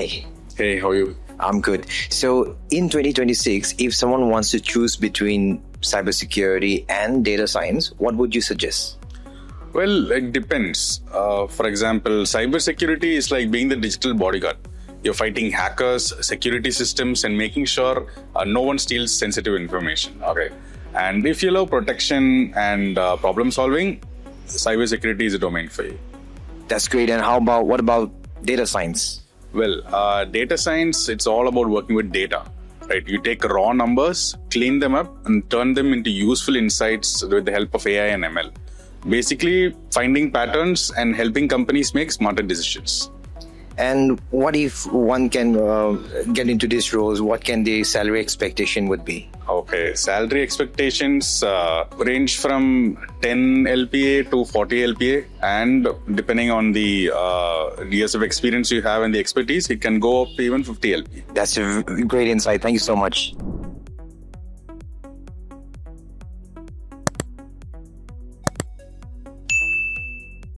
Hey, Hey, how are you? I'm good. So, in 2026, if someone wants to choose between cybersecurity and data science, what would you suggest? Well, it depends. Uh, for example, cybersecurity is like being the digital bodyguard. You're fighting hackers, security systems, and making sure uh, no one steals sensitive information. Okay. And if you love protection and uh, problem solving, cybersecurity is a domain for you. That's great. And how about what about data science? Well, uh, data science, it's all about working with data, right? You take raw numbers, clean them up, and turn them into useful insights with the help of AI and ML. Basically, finding patterns and helping companies make smarter decisions. And what if one can uh, get into these roles? What can the salary expectation would be? Okay, salary expectations uh, range from 10 LPA to 40 LPA, and depending on the uh, years of experience you have and the expertise, it can go up to even 50 LPA. That's a great insight. Thank you so much.